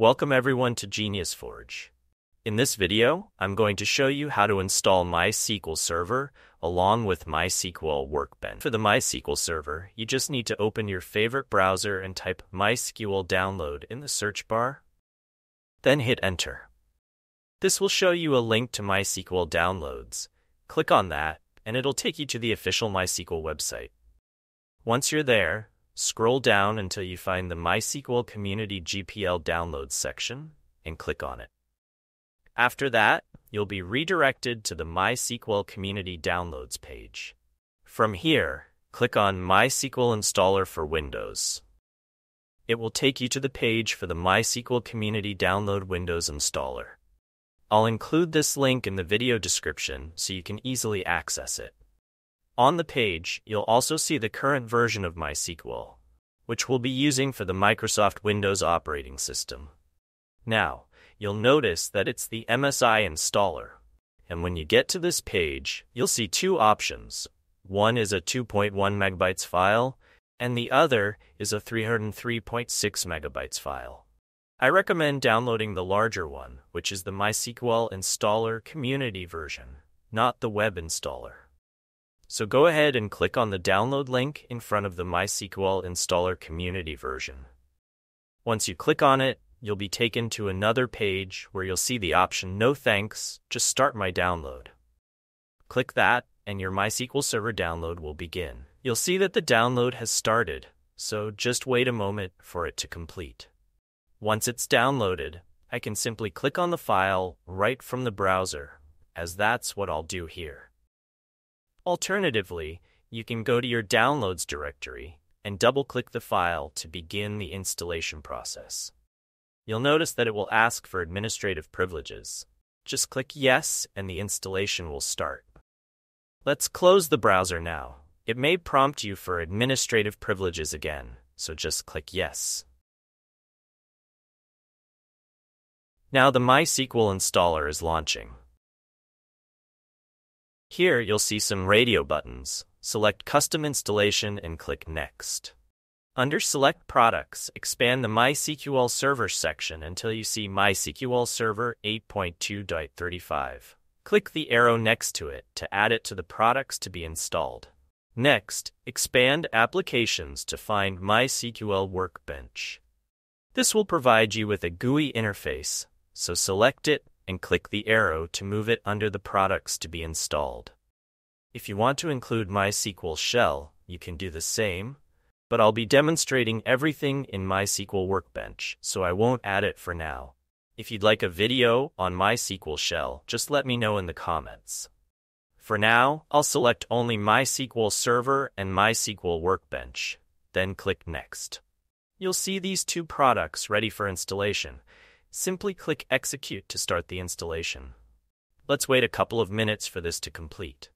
Welcome everyone to Genius Forge. In this video, I'm going to show you how to install MySQL Server along with MySQL Workbench. For the MySQL Server, you just need to open your favorite browser and type MySQL download in the search bar. Then hit enter. This will show you a link to MySQL downloads. Click on that, and it'll take you to the official MySQL website. Once you're there, scroll down until you find the MySQL Community GPL Downloads section and click on it. After that, you'll be redirected to the MySQL Community Downloads page. From here, click on MySQL Installer for Windows. It will take you to the page for the MySQL Community Download Windows Installer. I'll include this link in the video description so you can easily access it. On the page, you'll also see the current version of MySQL, which we'll be using for the Microsoft Windows operating system. Now, you'll notice that it's the MSI installer. And when you get to this page, you'll see two options. One is a 2.1 megabytes file, and the other is a 303.6 megabytes file. I recommend downloading the larger one, which is the MySQL Installer Community version, not the web installer. So go ahead and click on the download link in front of the MySQL Installer Community version. Once you click on it, you'll be taken to another page where you'll see the option No thanks, just start my download. Click that, and your MySQL Server download will begin. You'll see that the download has started, so just wait a moment for it to complete. Once it's downloaded, I can simply click on the file right from the browser, as that's what I'll do here. Alternatively, you can go to your Downloads directory and double click the file to begin the installation process. You'll notice that it will ask for administrative privileges. Just click Yes and the installation will start. Let's close the browser now. It may prompt you for administrative privileges again, so just click Yes. Now the MySQL installer is launching. Here you'll see some radio buttons. Select Custom Installation and click Next. Under Select Products, expand the MySQL Server section until you see MySQL Server 8.2.35. Click the arrow next to it to add it to the products to be installed. Next, expand Applications to find MySQL Workbench. This will provide you with a GUI interface, so select it and click the arrow to move it under the products to be installed. If you want to include MySQL Shell, you can do the same, but I'll be demonstrating everything in MySQL Workbench, so I won't add it for now. If you'd like a video on MySQL Shell, just let me know in the comments. For now, I'll select only MySQL Server and MySQL Workbench, then click Next. You'll see these two products ready for installation. Simply click Execute to start the installation. Let's wait a couple of minutes for this to complete.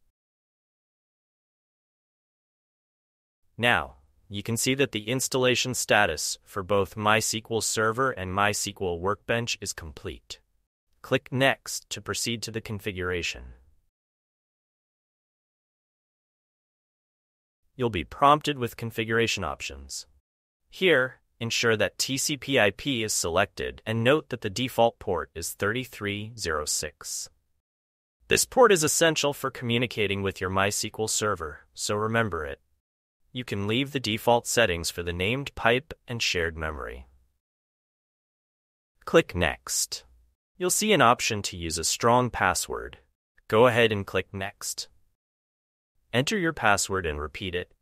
Now, you can see that the installation status for both MySQL Server and MySQL Workbench is complete. Click Next to proceed to the configuration. You'll be prompted with configuration options. Here, ensure that TCP IP is selected and note that the default port is 3306. This port is essential for communicating with your MySQL server, so remember it you can leave the default settings for the named pipe and shared memory. Click Next. You'll see an option to use a strong password. Go ahead and click Next. Enter your password and repeat it.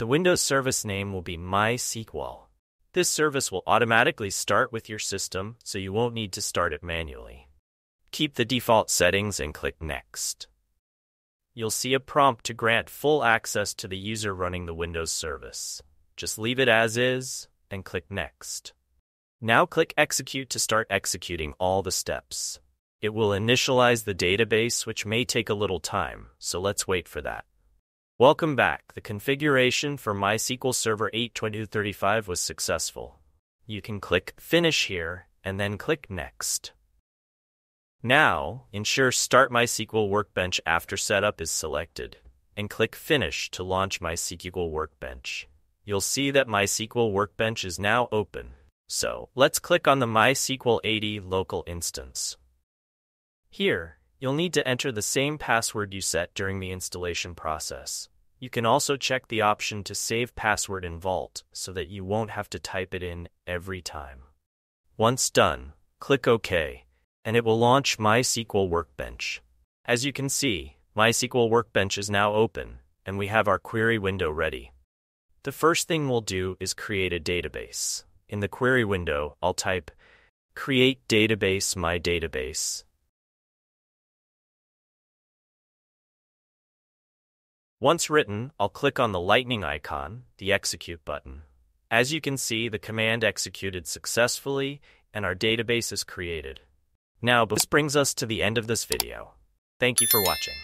The Windows service name will be MySQL. This service will automatically start with your system, so you won't need to start it manually. Keep the default settings and click Next. You'll see a prompt to grant full access to the user running the Windows service. Just leave it as is and click Next. Now click Execute to start executing all the steps. It will initialize the database, which may take a little time, so let's wait for that. Welcome back. The configuration for MySQL Server 8.2235 was successful. You can click Finish here and then click Next. Now, ensure Start MySQL Workbench after setup is selected, and click Finish to launch MySQL Workbench. You'll see that MySQL Workbench is now open. So, let's click on the MySQL 80 local instance. Here, you'll need to enter the same password you set during the installation process. You can also check the option to save password in Vault so that you won't have to type it in every time. Once done, click OK, and it will launch MySQL Workbench. As you can see, MySQL Workbench is now open, and we have our query window ready. The first thing we'll do is create a database. In the query window, I'll type create database my database Once written, I'll click on the lightning icon, the execute button. As you can see, the command executed successfully and our database is created. Now, this brings us to the end of this video. Thank you for watching.